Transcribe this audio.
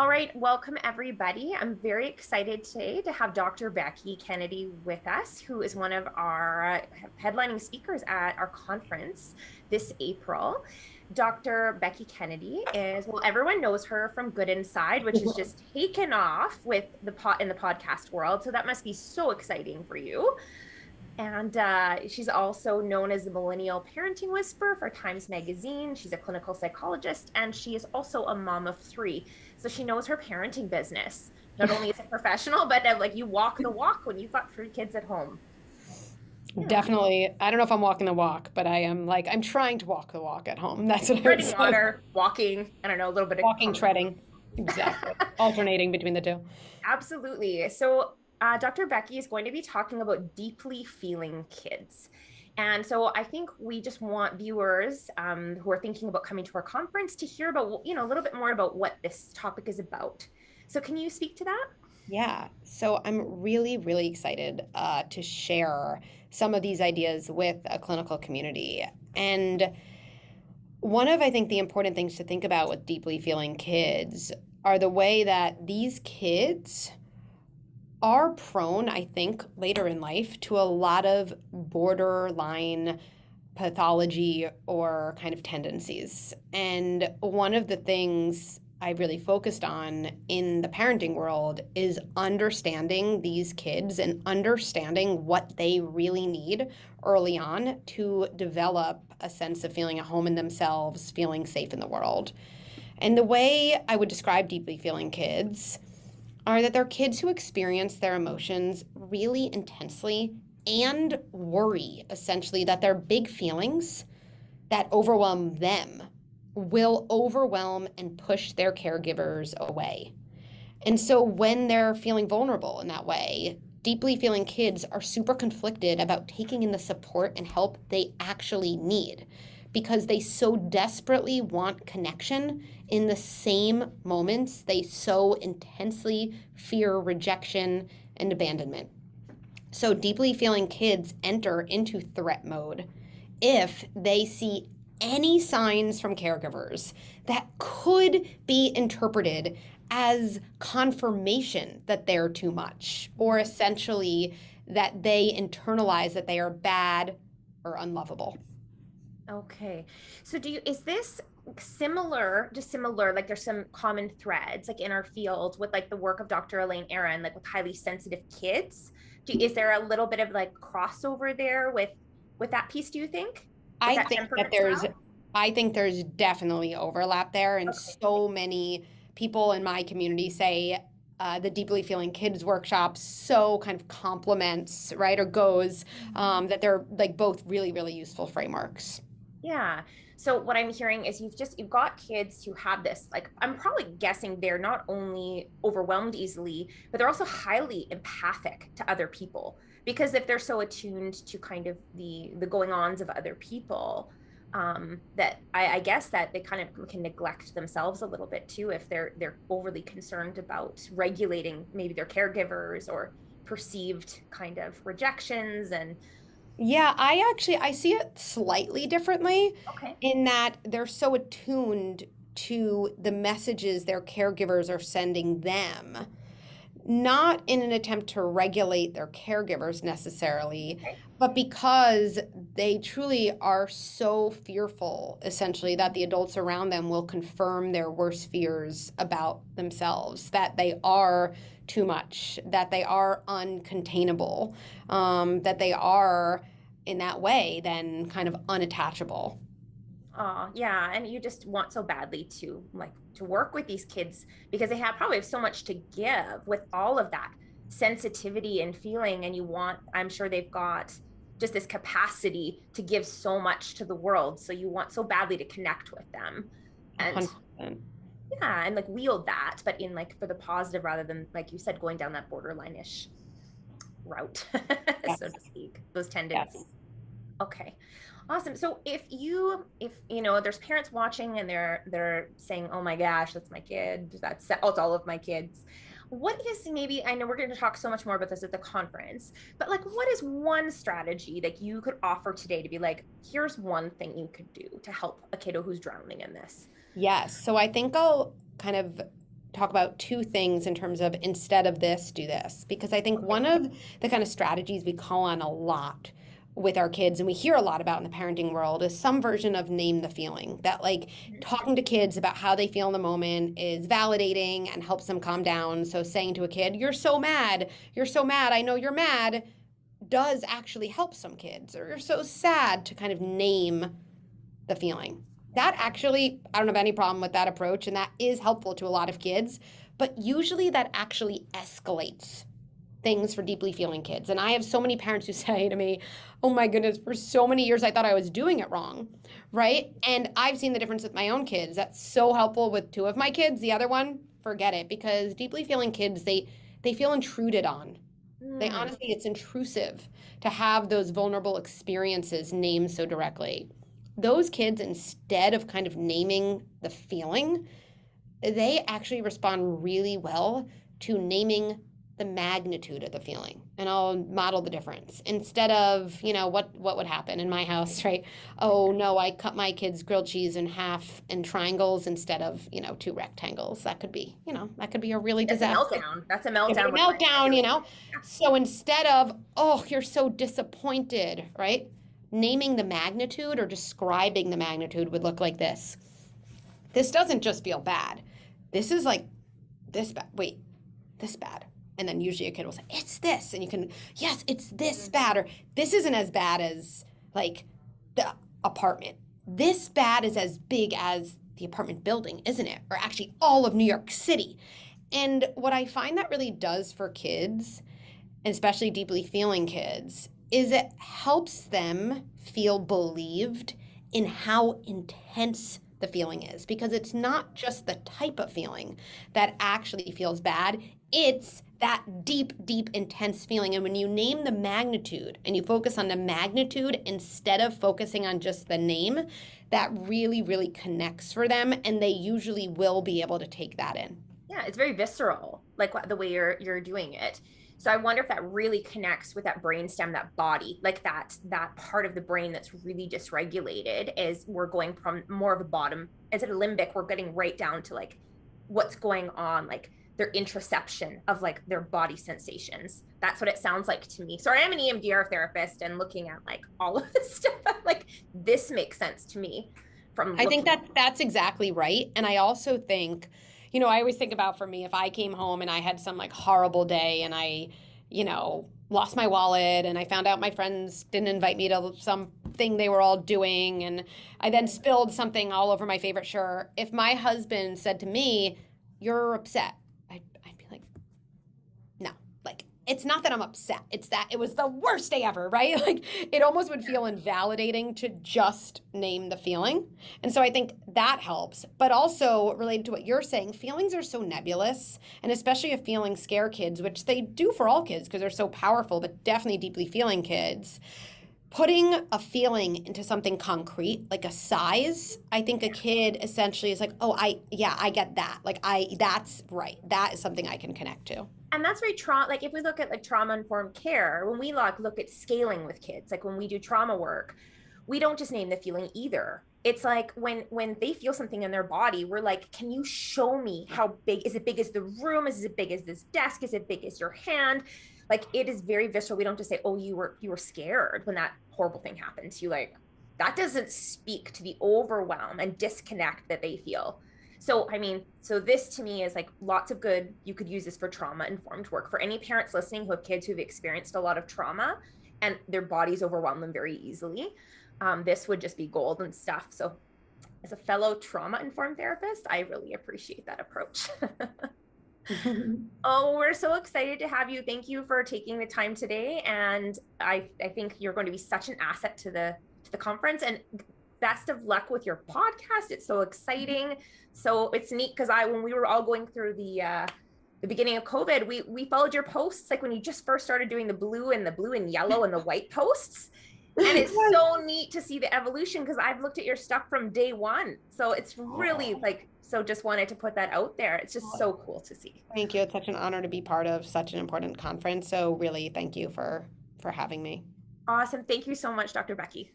All right, welcome everybody. I'm very excited today to have Dr. Becky Kennedy with us, who is one of our headlining speakers at our conference this April. Dr. Becky Kennedy is well, everyone knows her from Good Inside, which is just taken off with the pot in the podcast world. So that must be so exciting for you. And uh, she's also known as the Millennial Parenting Whisperer for Times Magazine. She's a clinical psychologist and she is also a mom of three. So she knows her parenting business. Not only as a professional, but uh, like you walk the walk when you've got three kids at home. Yeah. Definitely. I don't know if I'm walking the walk, but I am like I'm trying to walk the walk at home. That's what Treading I water, walking. I don't know, a little bit of walking, treading. Exactly. Alternating between the two. Absolutely. So uh, Dr. Becky is going to be talking about deeply feeling kids. And so I think we just want viewers um, who are thinking about coming to our conference to hear about, you know, a little bit more about what this topic is about. So can you speak to that? Yeah. So I'm really, really excited uh, to share some of these ideas with a clinical community. And one of, I think, the important things to think about with deeply feeling kids are the way that these kids are prone, I think, later in life to a lot of borderline pathology or kind of tendencies. And one of the things I really focused on in the parenting world is understanding these kids and understanding what they really need early on to develop a sense of feeling at home in themselves, feeling safe in the world. And the way I would describe deeply feeling kids are that they're kids who experience their emotions really intensely and worry essentially that their big feelings that overwhelm them will overwhelm and push their caregivers away. And so when they're feeling vulnerable in that way, deeply feeling kids are super conflicted about taking in the support and help they actually need because they so desperately want connection in the same moments they so intensely fear rejection and abandonment. So, deeply feeling kids enter into threat mode if they see any signs from caregivers that could be interpreted as confirmation that they're too much, or essentially that they internalize that they are bad or unlovable. Okay. So do you is this similar to similar like there's some common threads like in our field with like the work of Dr. Elaine Aron like with highly sensitive kids? Do, is there a little bit of like crossover there with with that piece do you think? I that think that there's I think there's definitely overlap there and okay. so many people in my community say uh, the deeply feeling kids workshop so kind of complements right or goes mm-hmm. um, that they're like both really really useful frameworks yeah. So what I'm hearing is you've just you've got kids who have this like I'm probably guessing they're not only overwhelmed easily, but they're also highly empathic to other people because if they're so attuned to kind of the the going ons of other people, um, that I, I guess that they kind of can neglect themselves a little bit too if they're they're overly concerned about regulating maybe their caregivers or perceived kind of rejections and yeah, I actually I see it slightly differently okay. in that they're so attuned to the messages their caregivers are sending them. Not in an attempt to regulate their caregivers necessarily, okay. but because they truly are so fearful, essentially, that the adults around them will confirm their worst fears about themselves, that they are too much, that they are uncontainable, um, that they are in that way then kind of unattachable. Oh, yeah. And you just want so badly to like to work with these kids because they have probably have so much to give with all of that sensitivity and feeling. And you want, I'm sure they've got just this capacity to give so much to the world. So you want so badly to connect with them. And 100%. yeah, and like wield that, but in like for the positive rather than like you said, going down that borderline ish route, yes. so to speak, those tendencies. Yes. Okay. Awesome. So if you if you know there's parents watching and they're they're saying, "Oh my gosh, that's my kid. That's that's all of my kids." What is maybe I know we're going to talk so much more about this at the conference, but like what is one strategy that you could offer today to be like, here's one thing you could do to help a kiddo who's drowning in this? Yes. So I think I'll kind of talk about two things in terms of instead of this, do this. Because I think one of the kind of strategies we call on a lot with our kids and we hear a lot about in the parenting world is some version of name the feeling. That like mm-hmm. talking to kids about how they feel in the moment is validating and helps them calm down. So saying to a kid you're so mad. You're so mad. I know you're mad does actually help some kids or you're so sad to kind of name the feeling that actually i don't have any problem with that approach and that is helpful to a lot of kids but usually that actually escalates things for deeply feeling kids. And I have so many parents who say to me, Oh my goodness, for so many years I thought I was doing it wrong. Right. And I've seen the difference with my own kids. That's so helpful with two of my kids. The other one, forget it, because deeply feeling kids, they they feel intruded on. Mm. They hmm. honestly, it's intrusive to have those vulnerable experiences named so directly. Those kids, instead of kind of naming the feeling, they actually respond really well to naming the magnitude of the feeling and I'll model the difference instead of, you know, what what would happen in my house, right? Oh, no, I cut my kids grilled cheese in half in triangles instead of, you know, two rectangles. That could be, you know, that could be a really That's disaster. A meltdown. That's a meltdown. A meltdown, you know. So instead of, oh, you're so disappointed, right? Naming the magnitude or describing the magnitude would look like this. This doesn't just feel bad. This is like this bad. Wait, this bad and then usually a kid will say it's this and you can yes it's this mm-hmm. bad or this isn't as bad as like the apartment this bad is as big as the apartment building isn't it or actually all of new york city and what i find that really does for kids and especially deeply feeling kids is it helps them feel believed in how intense the feeling is because it's not just the type of feeling that actually feels bad it's that deep, deep, intense feeling. And when you name the magnitude and you focus on the magnitude instead of focusing on just the name, that really, really connects for them. And they usually will be able to take that in. Yeah, it's very visceral, like the way you're you're doing it. So I wonder if that really connects with that brainstem, that body, like that that part of the brain that's really dysregulated. Is we're going from more of a bottom, as a limbic, we're getting right down to like what's going on, like their interoception of like their body sensations. That's what it sounds like to me. Sorry, I'm an EMDR therapist and looking at like all of this stuff. like this makes sense to me. From I think that that's exactly right, and I also think, you know, I always think about for me if I came home and I had some like horrible day and I, you know, lost my wallet and I found out my friends didn't invite me to something they were all doing and I then spilled something all over my favorite shirt. If my husband said to me, "You're upset," it's not that I'm upset. It's that it was the worst day ever, right? Like it almost would feel invalidating to just name the feeling. And so I think that helps. But also related to what you're saying, feelings are so nebulous, and especially if feelings scare kids, which they do for all kids because they're so powerful, but definitely deeply feeling kids. Putting a feeling into something concrete, like a size, I think a kid essentially is like, oh, I, yeah, I get that. Like, I, that's right. That is something I can connect to and that's very trauma like if we look at like trauma informed care when we like look at scaling with kids like when we do trauma work we don't just name the feeling either. It's like when when they feel something in their body we're like can you show me how big is it big as the room? Is it big as this desk? Is it big as your hand? Like it is very visceral. We don't just say oh you were you were scared when that horrible thing happened to you. Like that doesn't speak to the overwhelm and disconnect that they feel so, I mean, so this to me is like lots of good. You could use this for trauma informed work for any parents listening who have kids who've experienced a lot of trauma and their bodies overwhelm them very easily. Um, this would just be gold and stuff. So, as a fellow trauma informed therapist, I really appreciate that approach. oh, we're so excited to have you. Thank you for taking the time today. And I, I think you're going to be such an asset to the to the conference. And best of luck with your podcast. It's so exciting. So it's neat because I, when we were all going through the, uh, the beginning of COVID, we we followed your posts like when you just first started doing the blue and the blue and yellow and the white posts. And it's so neat to see the evolution because I've looked at your stuff from day one. So it's really like so just wanted to put that out there. It's just so cool to see. Thank you. It's such an honor to be part of such an important conference. So really thank you for for having me. Awesome. Thank you so much, Dr. Becky.